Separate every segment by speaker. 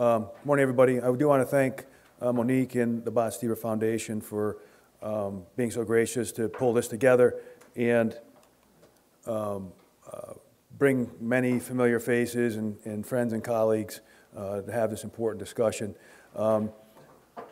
Speaker 1: Um, morning, everybody. I do want to thank uh, Monique and the Botstiber Foundation for um, being so gracious to pull this together and um, uh, bring many familiar faces and, and friends and colleagues uh, to have this important discussion. Um,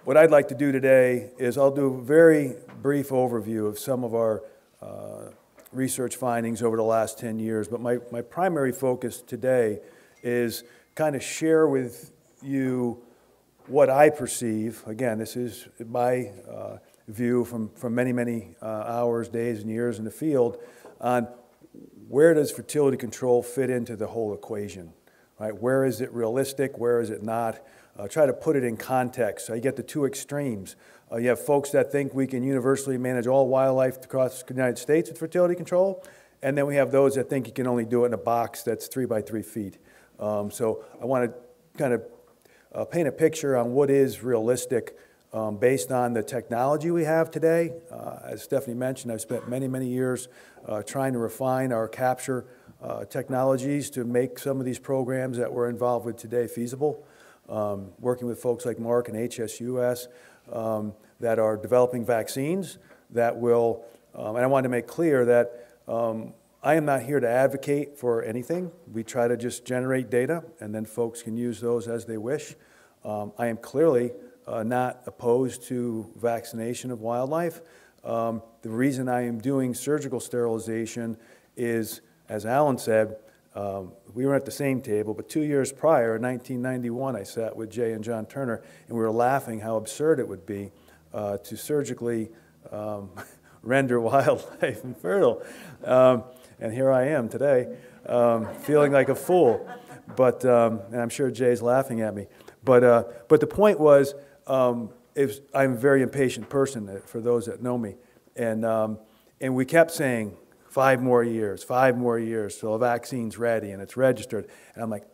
Speaker 1: what I'd like to do today is I'll do a very brief overview of some of our uh, research findings over the last 10 years, but my, my primary focus today is kind of share with you what I perceive. Again, this is my uh, view from, from many, many uh, hours, days, and years in the field on where does fertility control fit into the whole equation, right? Where is it realistic? Where is it not? Uh, try to put it in context. So you get the two extremes. Uh, you have folks that think we can universally manage all wildlife across the United States with fertility control, and then we have those that think you can only do it in a box that's three by three feet. Um, so I want to kind of uh, paint a picture on what is realistic um, based on the technology we have today. Uh, as Stephanie mentioned, I've spent many, many years uh, trying to refine our capture uh, technologies to make some of these programs that we're involved with today feasible. Um, working with folks like Mark and HSUS um, that are developing vaccines that will, um, and I wanted to make clear that um, I am not here to advocate for anything. We try to just generate data, and then folks can use those as they wish. Um, I am clearly uh, not opposed to vaccination of wildlife. Um, the reason I am doing surgical sterilization is, as Alan said, um, we were at the same table, but two years prior, in 1991, I sat with Jay and John Turner, and we were laughing how absurd it would be uh, to surgically um, render wildlife infertile. Um, and here I am today, um, feeling like a fool. But, um, and I'm sure Jay's laughing at me. But, uh, but the point was, um, I'm a very impatient person, uh, for those that know me. And, um, and we kept saying, five more years, five more years till the vaccine's ready and it's registered. And I'm like,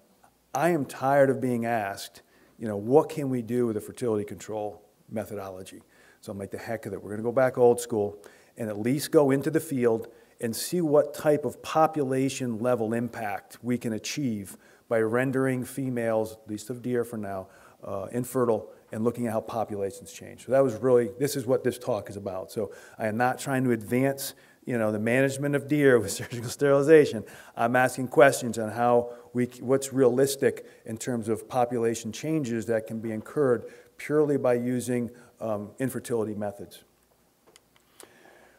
Speaker 1: I am tired of being asked, you know, what can we do with a fertility control methodology? So I'm like, the heck of it. We're going to go back old school and at least go into the field and see what type of population level impact we can achieve by rendering females, at least of deer for now, uh, infertile and looking at how populations change. So that was really, this is what this talk is about. So I am not trying to advance you know, the management of deer with surgical sterilization. I'm asking questions on how we, what's realistic in terms of population changes that can be incurred purely by using um, infertility methods.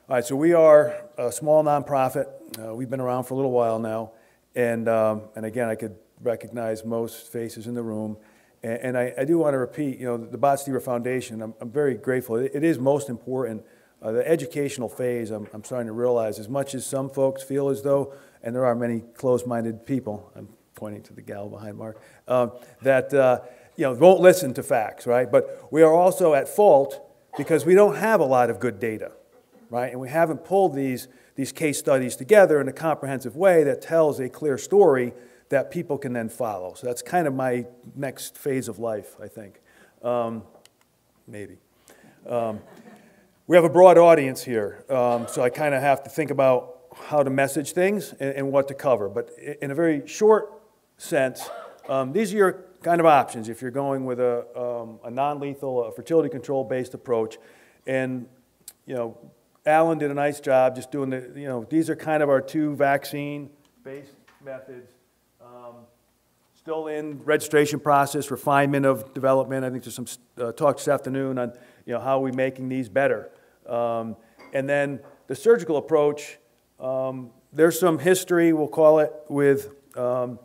Speaker 1: All right, so we are a small nonprofit. Uh, we've been around for a little while now. And, um, and again, I could recognize most faces in the room. And, and I, I, do want to repeat, you know, the Botstiber Foundation, I'm, I'm very grateful. It, it is most important. Uh, the educational phase, I'm, I'm starting to realize, as much as some folks feel as though, and there are many closed-minded people, I'm pointing to the gal behind Mark, um, that, uh, you know, won't listen to facts, right? But we are also at fault because we don't have a lot of good data right? And we haven't pulled these, these case studies together in a comprehensive way that tells a clear story that people can then follow. So that's kind of my next phase of life, I think. Um, maybe. Um, we have a broad audience here, um, so I kind of have to think about how to message things and, and, what to cover. But in a very short sense, um, these are your kind of options if you're going with a, um, a non-lethal, a fertility control-based approach. And, you know, Alan did a nice job just doing the, you know, these are kind of our two vaccine-based methods. Um, still in registration process, refinement of development. I think there's some uh, talk this afternoon on, you know, how are we making these better. Um, and then the surgical approach, um, there's some history, we'll call it, with um,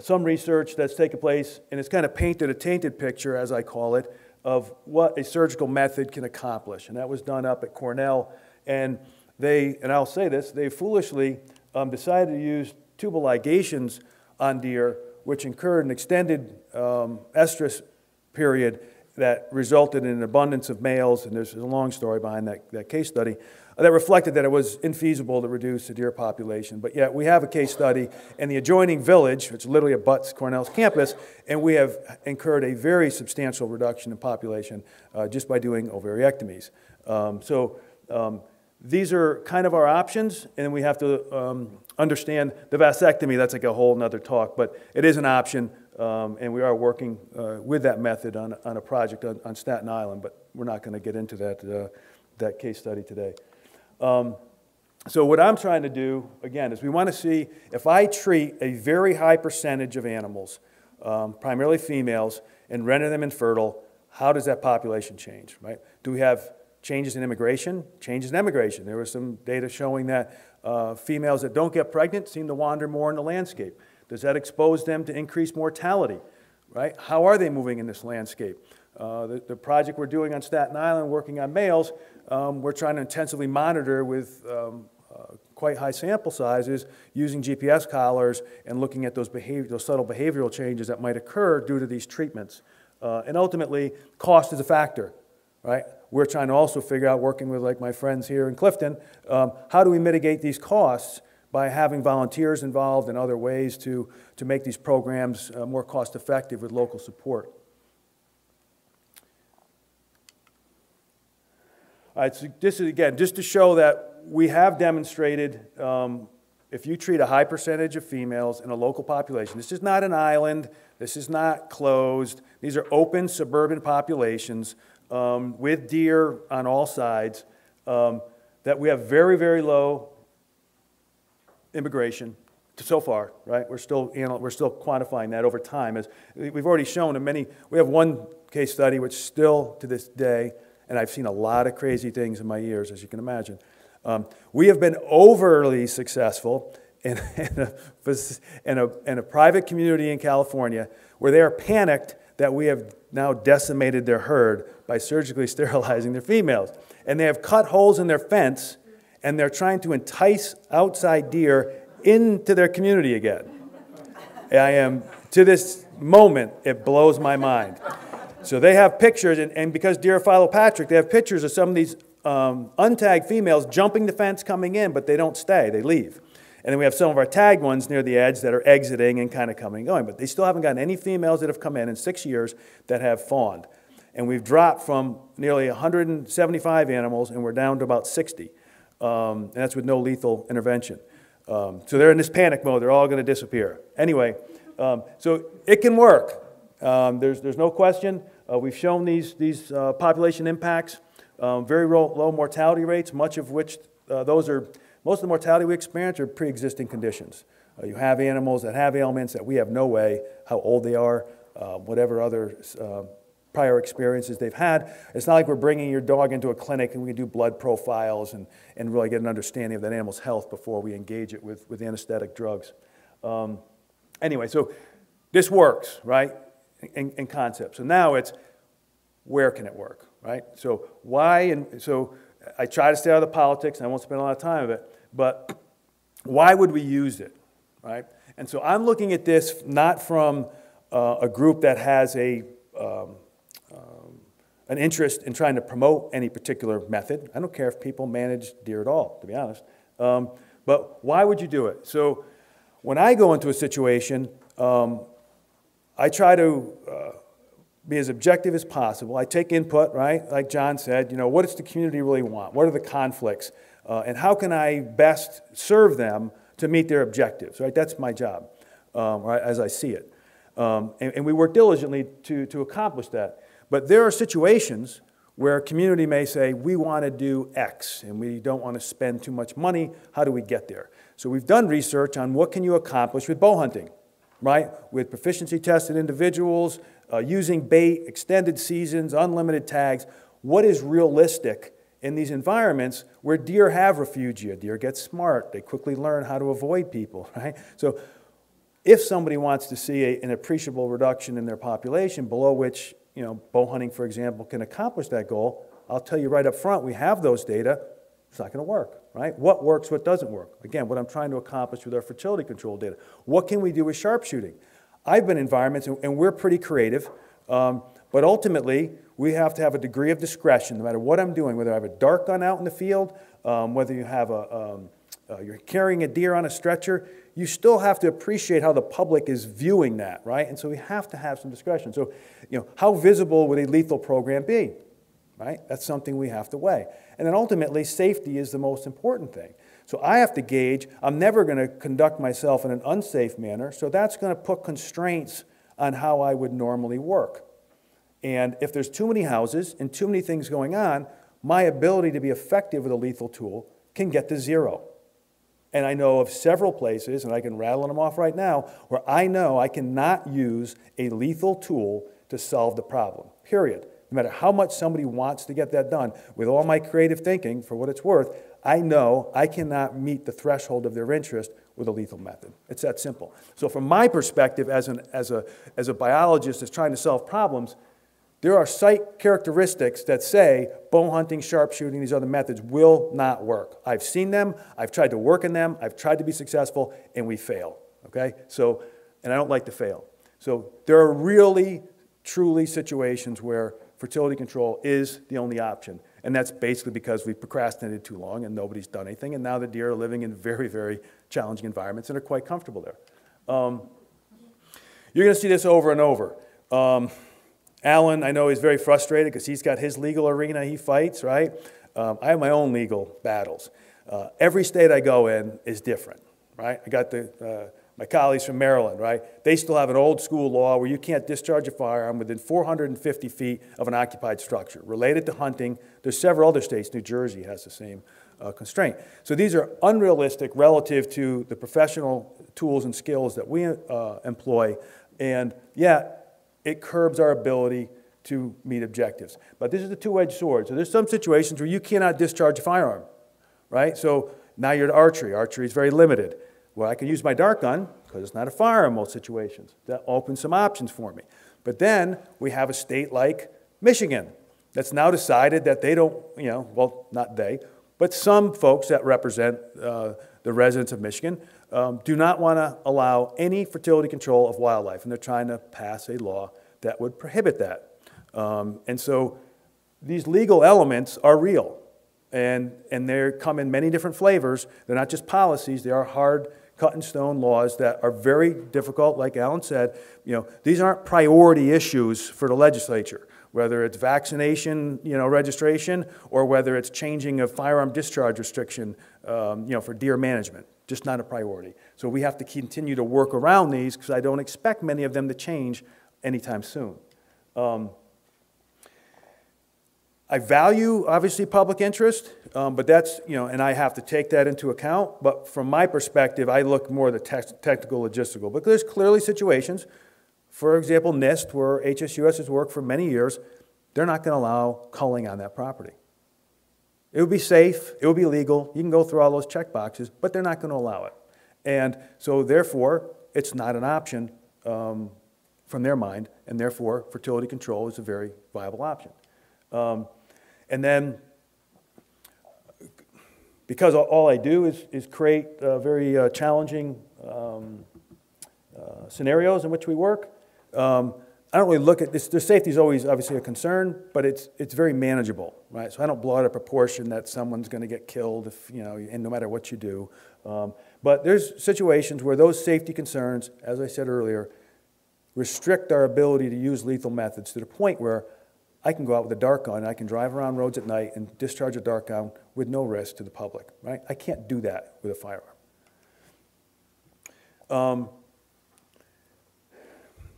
Speaker 1: some research that's taken place, and it's kind of painted a tainted picture, as I call it, of what a surgical method can accomplish. And that was done up at Cornell and they, and I'll say this, they foolishly um, decided to use tubal ligations on deer, which incurred an extended um, estrus period that resulted in an abundance of males, and there's a long story behind that, that case study, uh, that reflected that it was infeasible to reduce the deer population. But yet we have a case study in the adjoining village, which literally abuts Cornell's campus, and we have incurred a very substantial reduction in population uh, just by doing ovariectomies. Um, so um, these are kind of our options, and we have to um, understand the vasectomy. That's like a whole other talk, but it is an option Um, and we are working uh, with that method on, on a project on, on Staten Island, but we're not going to get into that, uh, that case study today. Um, so what I'm trying to do, again, is we want to see if I treat a very high percentage of animals, um, primarily females, and render them infertile, how does that population change, right? Do we have changes in immigration? Changes in emigration. There was some data showing that uh, females that don't get pregnant seem to wander more in the landscape. Does that expose them to increased mortality, right? How are they moving in this landscape? Uh, the, the, project we're doing on Staten Island, working on males, um, we're trying to intensively monitor with um, uh, quite high sample sizes using GPS collars and looking at those, behavior, those subtle behavioral changes that might occur due to these treatments. Uh, and ultimately, cost is a factor, right? We're trying to also figure out, working with like my friends here in Clifton, um, how do we mitigate these costs by having volunteers involved and other ways to, to make these programs uh, more cost effective with local support. All right, so this is again just to show that we have demonstrated um, if you treat a high percentage of females in a local population, this is not an island, this is not closed, these are open suburban populations um, with deer on all sides, um, that we have very, very low immigration to so far, right? We're still, we're still quantifying that over time. As we've already shown in many, we have one case study which still to this day and I've seen a lot of crazy things in my years, as you can imagine. Um, we have been overly successful in, in, a, in, a, in a private community in California where they are panicked that we have now decimated their herd by surgically sterilizing their females. And they have cut holes in their fence and they're trying to entice outside deer into their community again. I am, to this moment, it blows my mind. So they have pictures, and, and because deer follow Patrick, they have pictures of some of these um, untagged females jumping the fence coming in, but they don't stay, they leave. And then we have some of our tagged ones near the edge that are exiting and kind of coming and going. But they still haven't gotten any females that have come in in six years that have fawned. And we've dropped from nearly 175 animals, and we're down to about 60. Um, and that's with no lethal intervention. Um, so they're in this panic mode. They're all going to disappear. Anyway, um, so it can work. Um, there's, there's no question. Uh, we've shown these, these uh, population impacts, um, very low, low, mortality rates, much of which uh, those are, most of the mortality we experience are pre-existing conditions. Uh, you have animals that have ailments that we have no way how old they are, uh, whatever other uh, prior experiences they've had. It's not like we're bringing your dog into a clinic and we can do blood profiles and, and really get an understanding of that animal's health before we engage it with, with anesthetic drugs. Um, anyway, so this works, right? in, in concept. So now it's where can it work, right? So why, and so I try to stay out of the politics, and I won't spend a lot of time of it, but why would we use it, right? And so I'm looking at this not from uh, a group that has a, um, um, an interest in trying to promote any particular method. I don't care if people manage deer at all, to be honest. Um, but why would you do it? So when I go into a situation, um, I try to uh, be as objective as possible. I take input, right? Like John said, you know, what does the community really want? What are the conflicts? Uh, and how can I best serve them to meet their objectives, right? That's my job, um, right, as I see it. Um, and, and we work diligently to, to accomplish that. But there are situations where a community may say, we want to do X and we don't want to spend too much money. How do we get there? So we've done research on what can you accomplish with bow hunting right? With proficiency tested individuals, uh, using bait, extended seasons, unlimited tags. What is realistic in these environments where deer have refugia? Deer get smart, they quickly learn how to avoid people, right? So if somebody wants to see a, an appreciable reduction in their population below which, you know, bow hunting, for example, can accomplish that goal, I'll tell you right up front, we have those data. It's not going to work, right? What works, what doesn't work? Again, what I'm trying to accomplish with our fertility control data. What can we do with sharpshooting? I've been in environments, and we're pretty creative, um, but ultimately, we have to have a degree of discretion no matter what I'm doing, whether I have a dart gun out in the field, um, whether you have a, um, uh, you're carrying a deer on a stretcher, you still have to appreciate how the public is viewing that, right? And so we have to have some discretion. So, you know, how visible would a lethal program be? right? That's something we have to weigh. And then ultimately, safety is the most important thing. So I have to gauge, I'm never going to conduct myself in an unsafe manner, so that's going to put constraints on how I would normally work. And if there's too many houses and too many things going on, my ability to be effective with a lethal tool can get to zero. And I know of several places, and I can rattle them off right now, where I know I cannot use a lethal tool to solve the problem, period. No matter how much somebody wants to get that done, with all my creative thinking, for what it's worth, I know I cannot meet the threshold of their interest with a lethal method. It's that simple. So, from my perspective, as, an, as, a, as a biologist that's trying to solve problems, there are site characteristics that say bow hunting, sharpshooting, these other methods will not work. I've seen them, I've tried to work in them, I've tried to be successful, and we fail. Okay? So, and I don't like to fail. So there are really, truly situations where fertility control is the only option. And that's basically because we've procrastinated too long and nobody's done anything. And now the deer are living in very, very challenging environments and are quite comfortable there. Um, you're going to see this over and over. Um, Alan, I know, he's very frustrated because he's got his legal arena he fights, right? Um, I have my own legal battles. Uh, every state I go in is different, right? I got the, uh, my colleagues from Maryland, right? They still have an old school law where you can't discharge a firearm within 450 feet of an occupied structure. Related to hunting, there's several other states, New Jersey has the same uh, constraint. So these are unrealistic relative to the professional tools and skills that we uh, employ. And yet, it curbs our ability to meet objectives. But this is a two-edged sword. So there's some situations where you cannot discharge a firearm, right? So now you're at archery. Archery is very limited. Well, I can use my dart gun because it's not a firearm in most situations. That opens some options for me. But then we have a state like Michigan that's now decided that they don't, you know, well, not they, but some folks that represent uh, the residents of Michigan um, do not want to allow any fertility control of wildlife, and they're trying to pass a law that would prohibit that. Um, and so these legal elements are real, and, and they come in many different flavors. They're not just policies, they are hard, cut in stone laws that are very difficult, like Alan said. You know, these aren't priority issues for the legislature whether it's vaccination, you know, registration, or whether it's changing of firearm discharge restriction, um, you know, for deer management just not a priority. So we have to continue to work around these because I don't expect many of them to change anytime soon. Um, I value, obviously, public interest, um, but that's, you know, and I have to take that into account. But from my perspective, I look more at the te- technical, logistical. But there's clearly situations, for example, NIST, where HSUS has worked for many years, they're not going to allow culling on that property. It would be safe, it would be legal, you can go through all those check boxes, but they're not going to allow it. And so, therefore, it's not an option um, from their mind, and therefore, fertility control is a very viable option. Um, and then, because all I do is, is create uh, very uh, challenging um, uh, scenarios in which we work, um, I don't really look at this. The safety is always obviously a concern, but it's it's very manageable, right? So I don't blow out a proportion that someone's going to get killed if you know, and no matter what you do. Um, but there's situations where those safety concerns, as I said earlier, restrict our ability to use lethal methods to the point where I can go out with a dart gun, I can drive around roads at night and discharge a dart gun with no risk to the public, right? I can't do that with a firearm. Um,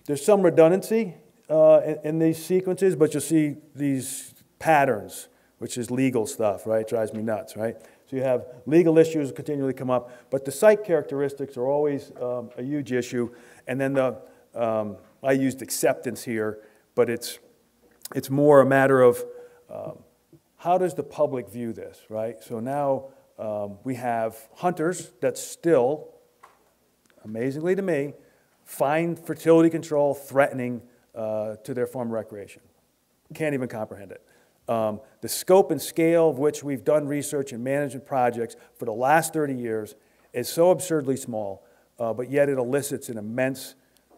Speaker 1: there's some redundancy uh, in, in, these sequences, but you'll see these patterns, which is legal stuff, right? It drives me nuts, right? So you have legal issues continually come up, but the site characteristics are always um, a huge issue. And then the, um, I used acceptance here, but it's, it's more a matter of um, how does the public view this, right? So now um, we have hunters that still, amazingly to me, find fertility control threatening uh, to their form of recreation. Can't even comprehend it. Um, the scope and scale of which we've done research and management projects for the last 30 years is so absurdly small, uh, but yet it elicits an immense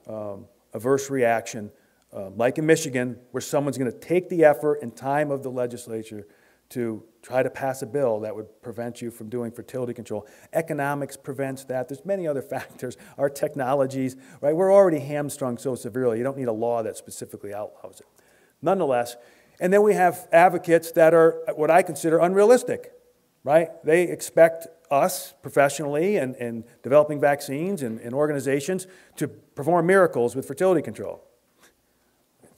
Speaker 1: um, averse reaction, uh, like in Michigan, where someone's going to take the effort and time of the legislature to try to pass a bill that would prevent you from doing fertility control. Economics prevents that. There's many other factors. Our technologies, right? We're already hamstrung so severely. You don't need a law that specifically outlaws it. Nonetheless, and then we have advocates that are what I consider unrealistic, right? They expect us professionally and, and developing vaccines and, and organizations to perform miracles with fertility control.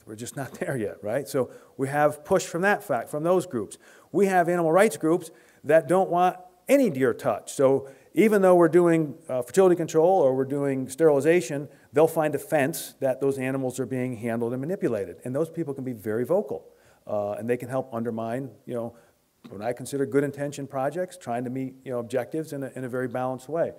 Speaker 1: We're just not there yet, right? So we have push from that fact, from those groups. We have animal rights groups that don't want any deer touch. So even though we're doing uh, fertility control or we're doing sterilization, they'll find a fence that those animals are being handled and manipulated. And those people can be very vocal. Uh, and they can help undermine, you know, what I consider good intention projects, trying to meet, you know, objectives in a, in a very balanced way.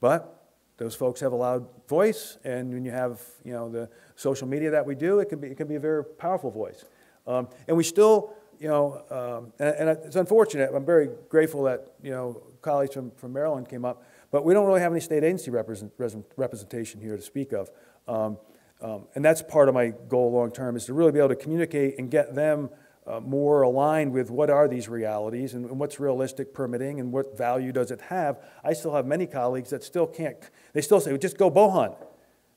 Speaker 1: But those folks have a loud voice, and when you have, you know, the social media that we do, it can be, it can be a very powerful voice. Um, and we still, you know, um, and, and, it's unfortunate. I'm very grateful that you know colleagues from, from Maryland came up, but we don't really have any state agency represent, representation here to speak of. Um, um, and that's part of my goal long term is to really be able to communicate and get them uh, more aligned with what are these realities and, and, what's realistic permitting and what value does it have. I still have many colleagues that still can't, they still say, well, just go bow hunt.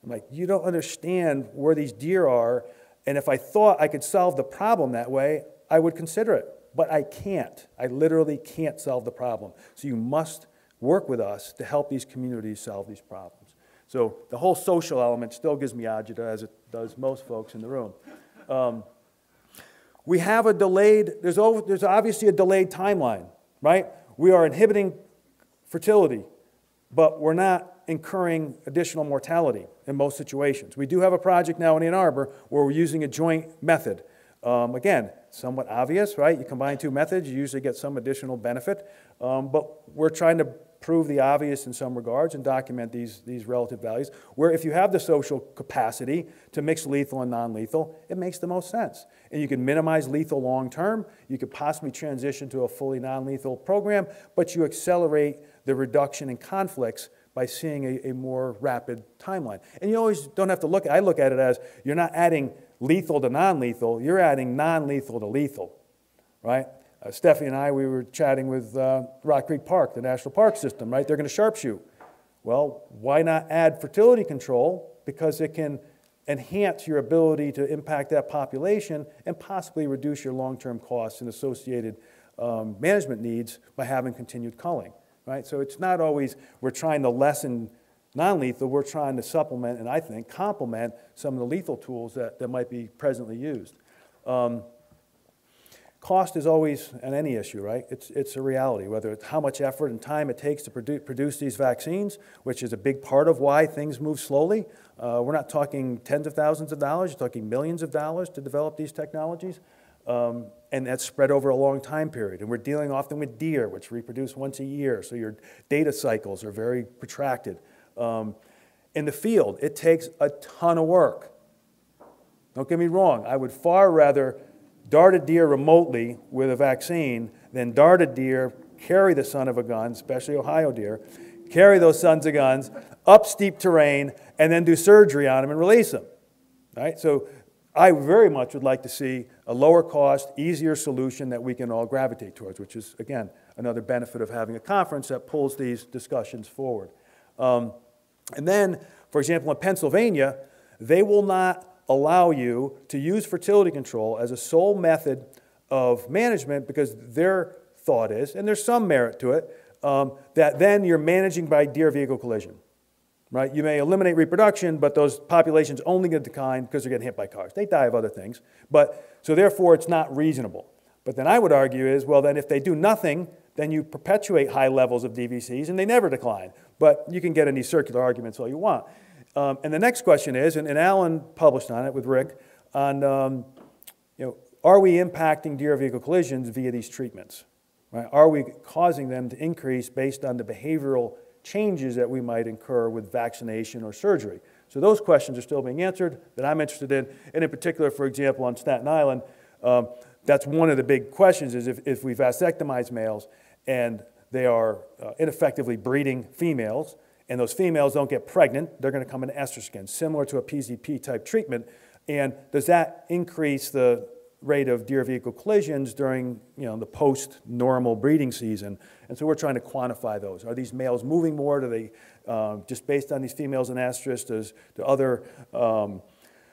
Speaker 1: I'm like, you don't understand where these deer are. And if I thought I could solve the problem that way, I would consider it. But I can't. I literally can't solve the problem. So you must work with us to help these communities solve these problems. So the whole social element still gives me agita, as it does most folks in the room. Um, we have a delayed, there's, over, there's obviously a delayed timeline, right? We are inhibiting fertility, but we're not incurring additional mortality in most situations. We do have a project now in Ann Arbor where we're using a joint method. Um, again, somewhat obvious, right? You combine two methods, you usually get some additional benefit. Um, but we're trying to prove the obvious in some regards and document these, these relative values, where if you have the social capacity to mix lethal and non lethal, it makes the most sense. And you can minimize lethal long term, you could possibly transition to a fully non lethal program, but you accelerate the reduction in conflicts by seeing a, a, more rapid timeline. And you always don't have to look, I look at it as you're not adding lethal to non lethal, you're adding non lethal to lethal, right? Uh, Stephanie and I, we were chatting with uh, Rock Creek Park, the national park system, right? They're going to sharpshoot. Well, why not add fertility control? Because it can enhance your ability to impact that population and possibly reduce your long term costs and associated um, management needs by having continued culling, right? So it's not always we're trying to lessen non lethal, we're trying to supplement and I think complement some of the lethal tools that, that might be presently used. Um, Cost is always an any issue, right? It's, it's a reality, whether it's how much effort and time it takes to produ produce these vaccines, which is a big part of why things move slowly. Uh, we're not talking tens of thousands of dollars, you're talking millions of dollars to develop these technologies. Um, and that's spread over a long time period. And we're dealing often with deer, which reproduce once a year, so your data cycles are very protracted. Um, in the field, it takes a ton of work. Don't get me wrong, I would far rather dart a deer remotely with a vaccine than dart a deer, carry the son of a gun, especially Ohio deer, carry those sons of guns up steep terrain, and then do surgery on them and release them. Right? So I very much would like to see a lower cost, easier solution that we can all gravitate towards, which is, again, another benefit of having a conference that pulls these discussions forward. Um, and then, for example, in Pennsylvania, they will not allow you to use fertility control as a sole method of management because their thought is, and there's some merit to it, um, that then you're managing by deer vehicle collision. Right? You may eliminate reproduction, but those populations only get decline because they're getting hit by cars. They die of other things. But so therefore it's not reasonable. But then I would argue is, well, then if they do nothing, then you perpetuate high levels of DVCs and they never decline. But you can get any circular arguments all you want. Um, and the next question is, and, and, Alan published on it with Rick, on um, you know, are we impacting deer vehicle collisions via these treatments? Right? Are we causing them to increase based on the behavioral changes that we might incur with vaccination or surgery? So those questions are still being answered that I'm interested in. And in particular, for example, on Staten Island, um, that's one of the big questions is if, if we vasectomize males and they are uh, ineffectively breeding females, and those females don't get pregnant, they're going to come in estrogen, similar to a PZP type treatment. And does that increase the rate of deer vehicle collisions during you know, the post normal breeding season? And so we're trying to quantify those. Are these males moving more? Do they, um, just based on these females in estrus, does the other um,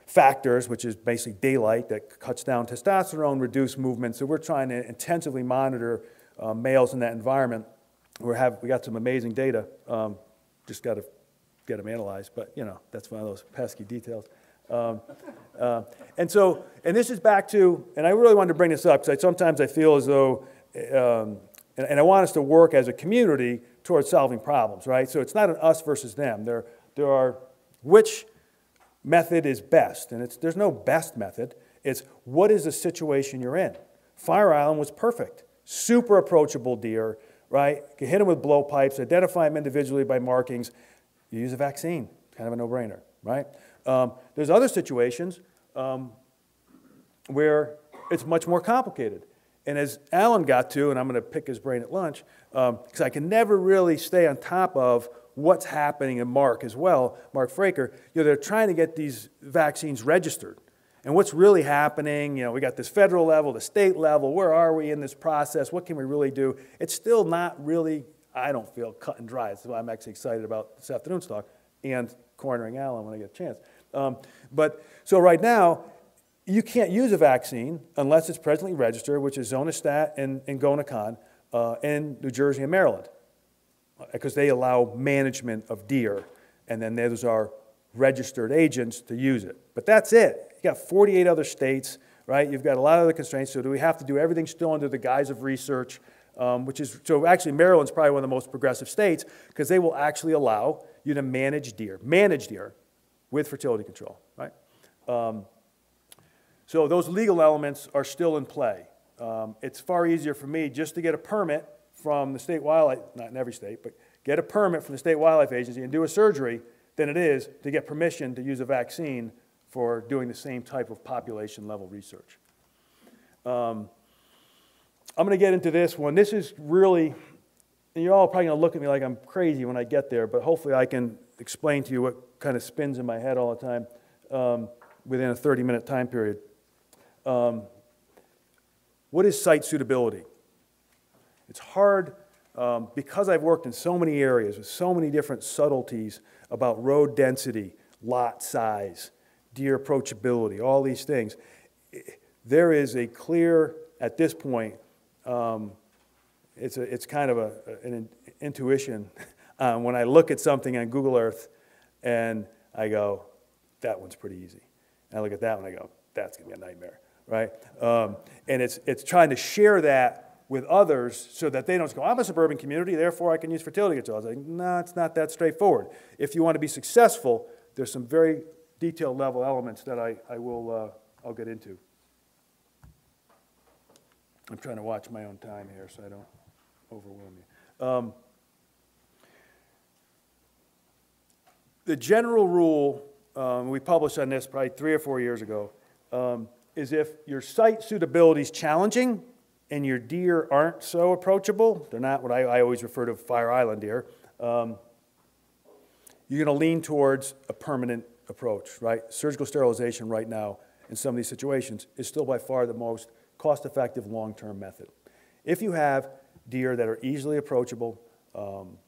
Speaker 1: factors, which is basically daylight that cuts down testosterone, reduce movement? So we're trying to intensively monitor uh, males in that environment we have, we got some amazing data, um, just got to get them analyzed, but, you know, that's one of those pesky details. Um, uh, and so, and this is back to, and I really wanted to bring this up, because sometimes I feel as though, um, and, and I want us to work as a community towards solving problems, right? So it's not an us versus them. There, there are which method is best, and it's, there's no best method. It's what is the situation you're in. Fire Island was perfect. Super approachable deer, right? You can hit them with blowpipes, identify them individually by markings. You use a vaccine, kind of a no-brainer, right? Um, there's other situations um, where it's much more complicated. And as Alan got to, and I'm going to pick his brain at lunch, because um, I can never really stay on top of what's happening in Mark as well, Mark Fraker, you know, they're trying to get these vaccines registered and what's really happening. You know, we got this federal level, the state level. Where are we in this process? What can we really do? It's still not really, I don't feel cut and dry. That's why I'm actually excited about this afternoon's talk and cornering Alan when I get a chance. Um, but so right now, you can't use a vaccine unless it's presently registered, which is ZonaStat and, and Gonacon uh, in New Jersey and Maryland, because they allow management of deer, and then those are registered agents to use it. But that's it. You got 48 other states, right? You've got a lot of other constraints. So do we have to do everything still under the guise of research? Um, which is so actually Maryland's probably one of the most progressive states because they will actually allow you to manage deer, manage deer with fertility control, right? Um, so those legal elements are still in play. Um, it's far easier for me just to get a permit from the state wildlife, not in every state, but get a permit from the state wildlife agency and do a surgery than it is to get permission to use a vaccine for doing the same type of population level research. Um, I'm going to get into this one. This is really, you're all probably going to look at me like I'm crazy when I get there, but hopefully I can explain to you what kind of spins in my head all the time um, within a 30 minute time period. Um, what is site suitability? It's hard um, because I've worked in so many areas with so many different subtleties about road density, lot size, deer approachability, all these things. There is a clear, at this point, um, it's, a, it's kind of a, an intuition um, when I look at something on Google Earth and I go, that one's pretty easy. And I look at that one, I go, that's to be a nightmare, right? Um, and it's, it's trying to share that with others so that they don't go, I'm a suburban community, therefore I can use fertility control. I was like, no, it's not that straightforward. If you want to be successful, there's some very detail level elements that I, I will uh, I'll get into. I'm trying to watch my own time here so I don't overwhelm you. Um, the general rule, um, we published on this probably three or four years ago, um, is if your site suitability is challenging and your deer aren't so approachable, they're not what I, I always refer to Fire Island deer, um, you're going to lean towards a permanent approach, right? Surgical sterilization right now in some of these situations is still by far the most cost-effective long-term method. If you have deer that are easily approachable, um,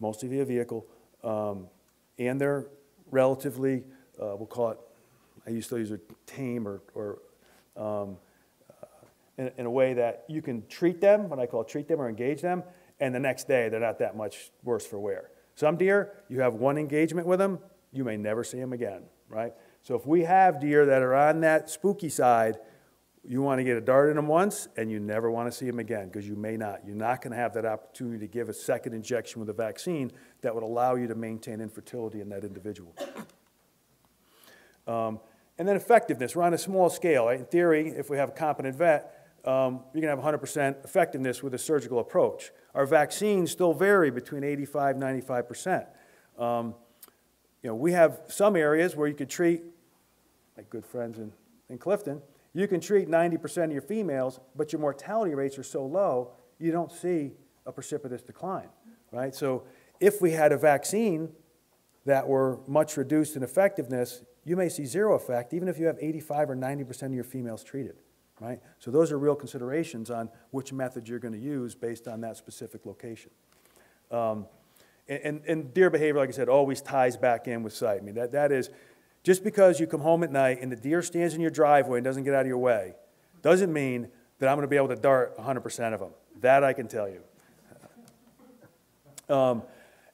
Speaker 1: mostly via vehicle, um, and they're relatively, uh, we'll call it, I used to use a tame or, or um, in, in, a way that you can treat them, what I call treat them or engage them, and the next day they're not that much worse for wear. Some deer, you have one engagement with them, you may never see them again, right? So if we have deer that are on that spooky side, you want to get a dart in them once and you never want to see them again because you may not. You're not going to have that opportunity to give a second injection with a vaccine that would allow you to maintain infertility in that individual. Um, and then effectiveness. We're on a small scale. Right? In theory, if we have a competent vet, um, you're going to have 100% effectiveness with a surgical approach. Our vaccines still vary between 85 95%. Um, you know, we have some areas where you could treat, like good friends in, in Clifton, you can treat 90% of your females, but your mortality rates are so low, you don't see a precipitous decline, right? So if we had a vaccine that were much reduced in effectiveness, you may see zero effect, even if you have 85 or 90% of your females treated, right? So those are real considerations on which method you're going to use based on that specific location. Um, and, and, deer behavior, like I said, always ties back in with sight. I mean, that, that is, just because you come home at night and the deer stands in your driveway and doesn't get out of your way, doesn't mean that I'm going to be able to dart 100% of them. That I can tell you. Um,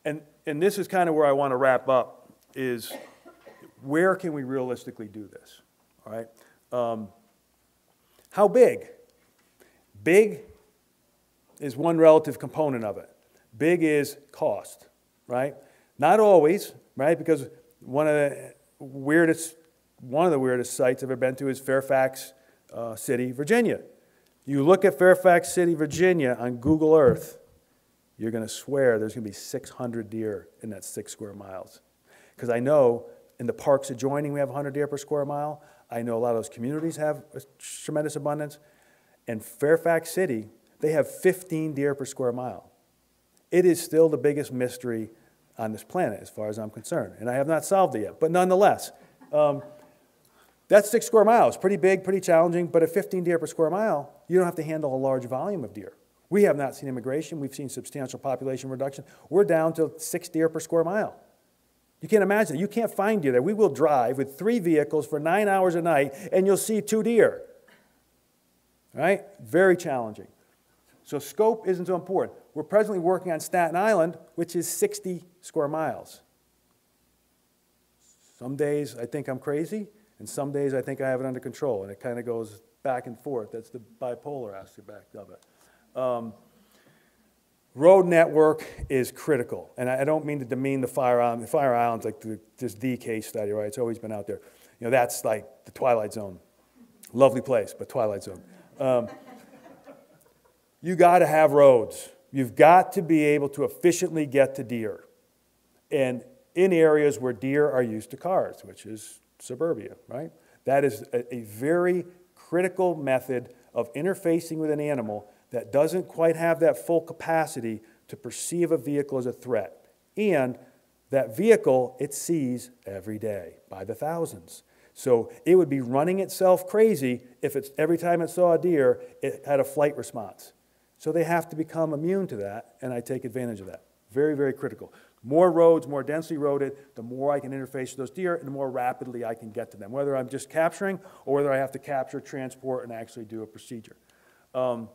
Speaker 1: and, and this is kind of where I want to wrap up is where can we realistically do this? All right. Um, how big? Big is one relative component of it. Big is cost, right? Not always, right? Because one of the weirdest, one of the weirdest sites I've ever been to is Fairfax uh, City, Virginia. You look at Fairfax City, Virginia on Google Earth, you're going to swear there's going to be 600 deer in that six square miles. Because I know in the parks adjoining we have 100 deer per square mile. I know a lot of those communities have a tremendous abundance. And Fairfax City, they have 15 deer per square mile. It is still the biggest mystery on this planet, as far as I'm concerned. And I have not solved it yet. But nonetheless, um, that's six square miles. Pretty big, pretty challenging. But at 15 deer per square mile, you don't have to handle a large volume of deer. We have not seen immigration. We've seen substantial population reduction. We're down to six deer per square mile. You can't imagine. You can't find deer there. We will drive with three vehicles for nine hours a night, and you'll see two deer. Right? Very challenging. So scope isn't so important. We're presently working on Staten Island, which is 60 square miles. Some days I think I'm crazy, and some days I think I have it under control, and it kind of goes back and forth. That's the bipolar aspect of it. Um, road network is critical, and I, don't mean to demean the Fire Island. The Fire Island's like the, just the case study, right? It's always been out there. You know, that's like the Twilight Zone. Lovely place, but Twilight Zone. Um, you got to have roads. You've got to be able to efficiently get to deer. And in areas where deer are used to cars, which is suburbia, right? That is a, a very critical method of interfacing with an animal that doesn't quite have that full capacity to perceive a vehicle as a threat. And that vehicle it sees every day by the thousands. So it would be running itself crazy if it's every time it saw a deer, it had a flight response. So they have to become immune to that, and I take advantage of that. Very, very critical. More roads, more densely roaded, the more I can interface with those deer, and the more rapidly I can get to them, whether I'm just capturing or whether I have to capture, transport, and actually do a procedure. Um,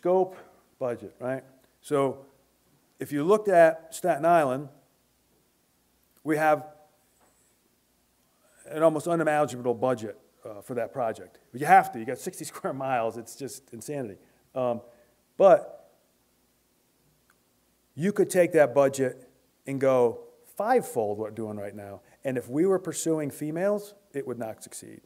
Speaker 1: scope, budget, right? So if you looked at Staten Island, we have an almost unimaginable budget uh, for that project. But you have to. You got 60 square miles. It's just insanity. Um, but you could take that budget and go fivefold what we're doing right now. And if we were pursuing females, it would not succeed.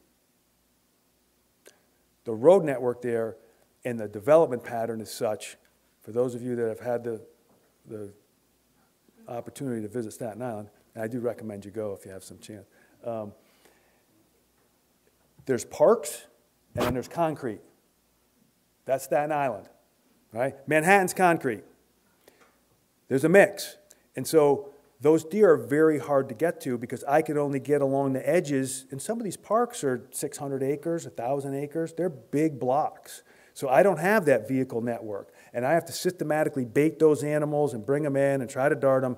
Speaker 1: The road network there and the development pattern is such, for those of you that have had the, the opportunity to visit Staten Island, and I do recommend you go if you have some chance. Um, there's parks and then there's concrete. That's Staten Island, right? Manhattan's concrete. There's a mix. And so those deer are very hard to get to because I could only get along the edges. And some of these parks are 600 acres, 1,000 acres. They're big blocks. So I don't have that vehicle network. And I have to systematically bait those animals and bring them in and try to dart them.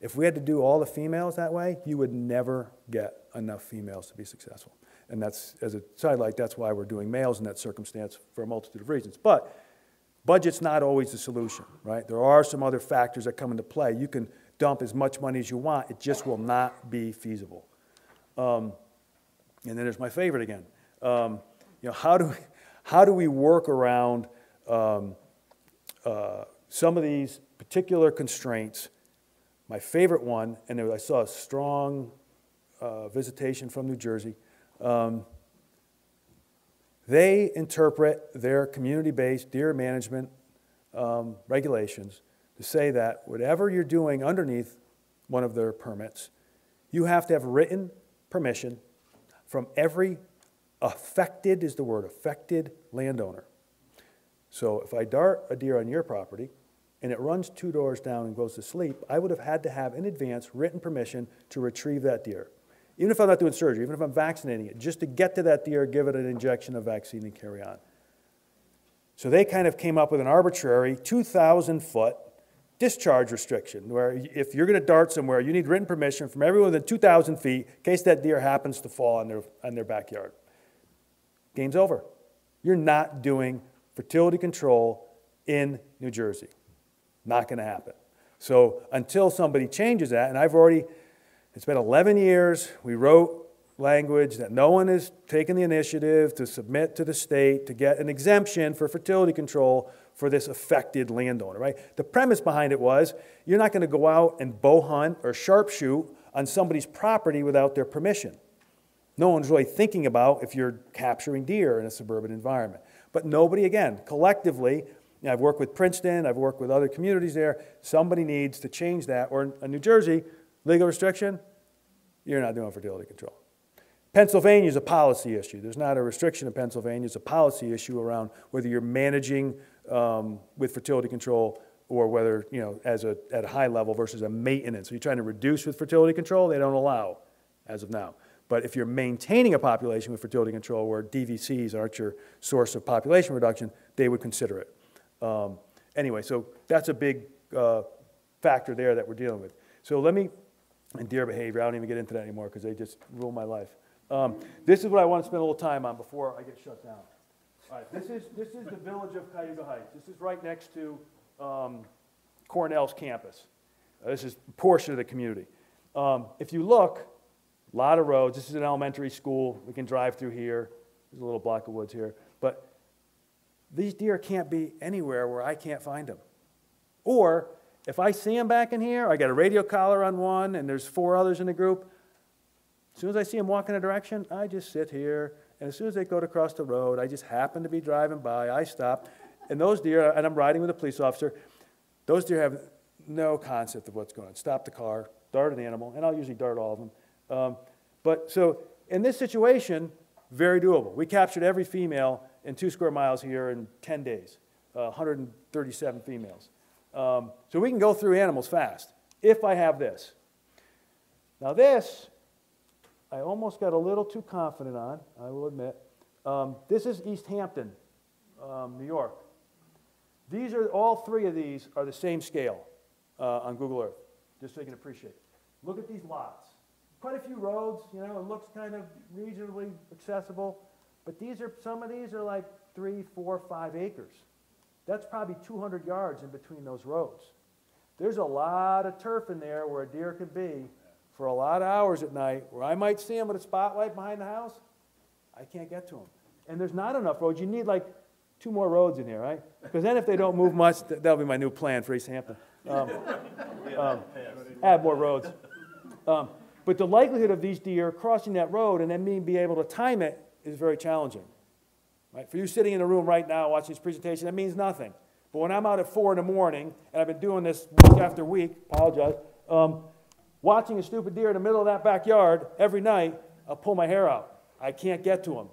Speaker 1: If we had to do all the females that way, you would never get enough females to be successful. And that's, as a sidelight, that's why we're doing males in that circumstance for a multitude of reasons. But Budget's not always the solution, right? There are some other factors that come into play. You can dump as much money as you want, it just will not be feasible. Um, and then there's my favorite again. Um, you know, how do, how do we work around um, uh, some of these particular constraints? My favorite one, and I saw a strong uh, visitation from New Jersey. Um, they interpret their community based deer management um, regulations to say that whatever you're doing underneath one of their permits, you have to have written permission from every affected, is the word, affected landowner. So if I dart a deer on your property and it runs two doors down and goes to sleep, I would have had to have in advance written permission to retrieve that deer even if I'm not doing surgery, even if I'm vaccinating it, just to get to that deer, give it an injection of vaccine and carry on. So they kind of came up with an arbitrary 2,000 foot discharge restriction where if you're going to dart somewhere, you need written permission from everyone within 2,000 feet in case that deer happens to fall on their, on their backyard. Game's over. You're not doing fertility control in New Jersey. Not going to happen. So until somebody changes that, and I've already, it's been 11 years, we wrote language that no one has taken the initiative to submit to the state to get an exemption for fertility control for this affected landowner, right? The premise behind it was you're not going to go out and bow hunt or sharpshoot on somebody's property without their permission. No one's really thinking about if you're capturing deer in a suburban environment. But nobody, again, collectively, you know, I've worked with Princeton, I've worked with other communities there. Somebody needs to change that. Or in New Jersey, legal restriction, you're not doing fertility control. Pennsylvania is a policy issue. There's not a restriction in Pennsylvania, it's a policy issue around whether you're managing um, with fertility control or whether, you know, as a, at a high level versus a maintenance. So you're trying to reduce with fertility control, they don't allow as of now. But if you're maintaining a population with fertility control where DVCs aren't your source of population reduction, they would consider it. Um, anyway, so that's a big uh, factor there that we're dealing with. So let me, and deer behavior, I don't even get into that anymore because they just rule my life. Um, this is what I want to spend a little time on before I get shut down. All right, this is, this is the village of Cayuga Heights. This is right next to um, Cornell's campus. Uh, this is a portion of the community. Um, if you look, a lot of roads. This is an elementary school. We can drive through here. There's a little block of woods here. But these deer can't be anywhere where I can't find them. Or if I see them back in here, I got a radio collar on one and there's four others in the group. As soon as I see them walk in a direction, I just sit here. And as soon as they go to cross the road, I just happen to be driving by. I stop. And those deer, and I'm riding with a police officer, those deer have no concept of what's going on. Stop the car, dart an animal, and I'll usually dart all of them. Um, but so in this situation, very doable. We captured every female in two square miles here in 10 days, uh, 137 females. Um, so we can go through animals fast if I have this. Now, this, I almost got a little too confident on, I will admit. Um, this is East Hampton, um, New York. These are, all three of these are the same scale uh, on Google Earth, just so you can appreciate. Look at these lots quite a few roads, you know, it looks kind of reasonably accessible. But these are, some of these are like three, four, five acres. That's probably 200 yards in between those roads. There's a lot of turf in there where a deer could be for a lot of hours at night, where I might see them with a spotlight behind the house. I can't get to them. And there's not enough roads. You need like two more roads in here, right? Because then if they don't move much, that'll be my new plan for East Hampton. Um, um, add more roads. Um, but the likelihood of these deer crossing that road and then being able to time it is very challenging. Right? For you sitting in a room right now watching this presentation, that means nothing. But when I'm out at 4 in the morning, and I've been doing this week after week, apologize, um, watching a stupid deer in the middle of that backyard every night, I'll pull my hair out. I can't get to them,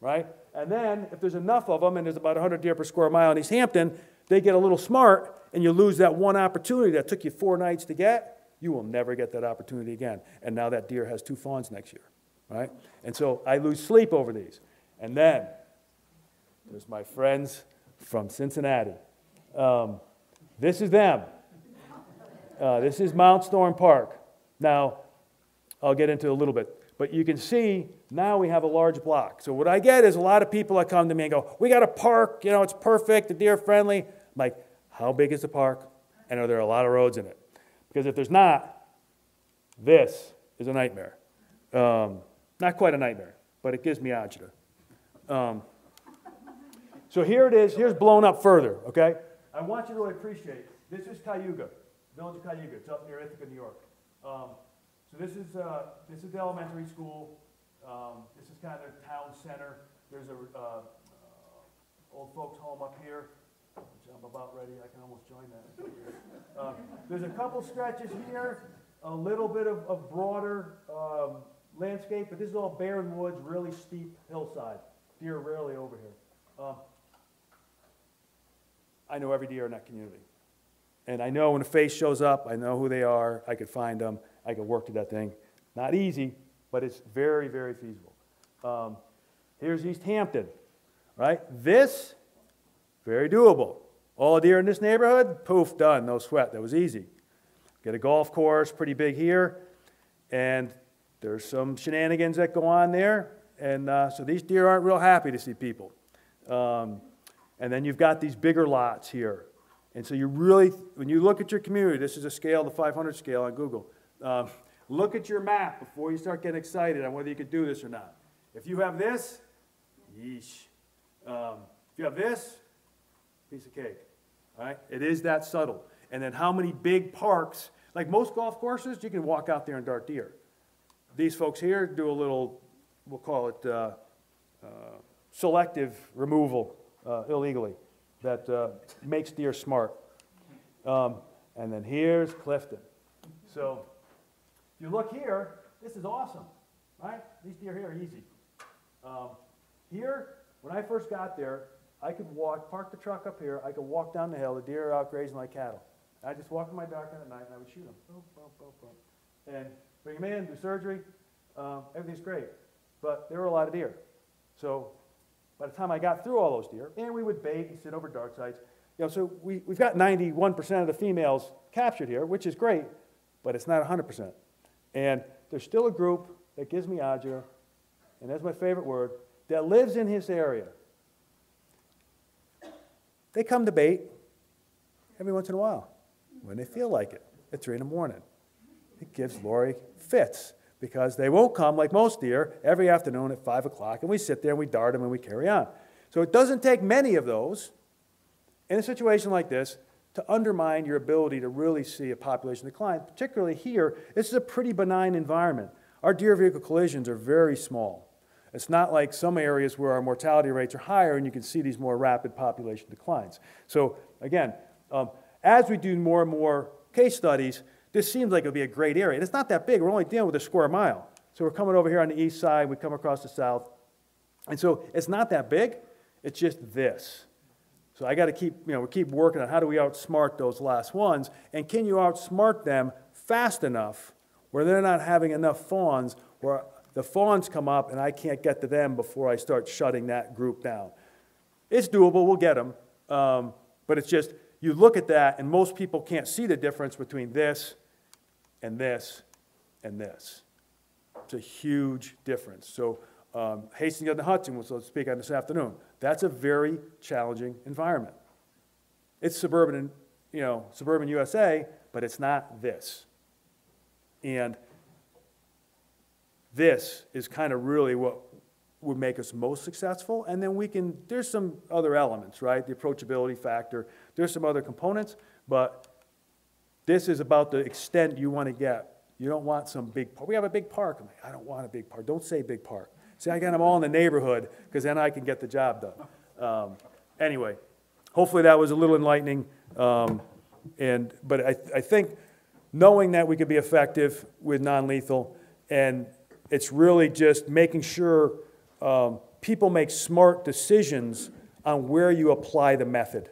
Speaker 1: right? And then, if there's enough of them, and there's about 100 deer per square mile in East Hampton, they get a little smart, and you lose that one opportunity that took you four nights to get you will never get that opportunity again. And now that deer has two fawns next year, right? And so I lose sleep over these. And then there's my friends from Cincinnati. Um, this is them. Uh, this is Mount Storm Park. Now, I'll get into a little bit. But you can see now we have a large block. So what I get is a lot of people that come to me and go, we got a park, you know, it's perfect, the deer friendly. I'm like, how big is the park? And are there a lot of roads in it? Because if there's not, this is a nightmare. Um, not quite a nightmare, but it gives me agita. Um, so here it is. Here's blown up further, okay? I want you to really appreciate this is Cayuga, village of Cayuga. It's up near Ithaca, New York. Um, so this is, uh, this is the elementary school. Um, this is kind of their town center. There's a uh, uh, old folks home up here. I'm about ready. I can almost join that. Um, there's a couple stretches here, a little bit of, of broader um, landscape, but this is all barren woods, really steep hillside. Deer rarely over here. Um, I know every deer in that community. And I know when a face shows up, I know who they are. I could find them. I could work to that thing. Not easy, but it's very, very feasible. Um, here's East Hampton, right? This, very doable. All deer in this neighborhood? Poof, done, no sweat. That was easy. Get a golf course, pretty big here, and there's some shenanigans that go on there, and uh, so these deer aren't real happy to see people. Um, And then you've got these bigger lots here. And so you really, when you look at your community, this is a scale, the 500 scale on Google. Um, look at your map before you start getting excited on whether you could do this or not. If you have this, yeesh. Um, if you have this, piece of cake. Right? It is that subtle. And then how many big parks, like most golf courses, you can walk out there and dart deer. These folks here do a little, we'll call it uh, uh, selective removal uh, illegally that uh, makes deer smart. Um, and then here's Clifton. So if you look here, this is awesome, right? These deer here are easy. Um, here, when I first got there, I could walk, park the truck up here, I could walk down the hill, the deer are out grazing like cattle. I just walk in my dark at night and I would shoot them. Boom, boom, boom, boom. And bring them in, do surgery, um, everything's great. But there were a lot of deer. So by the time I got through all those deer, and we would bait and sit over dark sites, you know, so we, we've got 91% of the females captured here, which is great, but it's not 100%. And there's still a group that gives me agita, and that's my favorite word, that lives in his area. They come to bait every once in a while when they feel like it at 3 in the morning. It gives Lori fits because they won't come like most deer every afternoon at 5 o'clock, and we sit there and we dart them and we carry on. So it doesn't take many of those in a situation like this to undermine your ability to really see a population decline, particularly here. This is a pretty benign environment. Our deer vehicle collisions are very small. It's not like some areas where our mortality rates are higher and you can see these more rapid population declines. So again, um, as we do more and more case studies, this seems like it would be a great area. It's not that big. We're only dealing with a square mile. So we're coming over here on the east side. We come across the south. And so it's not that big. It's just this. So I got to keep, you know, we keep working on how do we outsmart those last ones, and can you outsmart them fast enough where they're not having enough fawns, where the fawns come up and I can't get to them before I start shutting that group down. It's doable, we'll get them, um, but it's just, you look at that and most people can't see the difference between this and this and this. It's a huge difference. So um, Hastings-on-Hudson, which I'll speak on this afternoon, that's a very challenging environment. It's suburban, you know, suburban USA, but it's not this. And this is kind of really what would make us most successful. And then we can, there's some other elements, right? The approachability factor. There's some other components, but this is about the extent you want to get. You don't want some big park. We have a big park. I'm like, I don't want a big park. Don't say big park. Say I got them all in the neighborhood because then I can get the job done. Um, anyway, hopefully that was a little enlightening. Um, and, but I, I think knowing that we could be effective with non-lethal and it's really just making sure um, people make smart decisions on where you apply the method.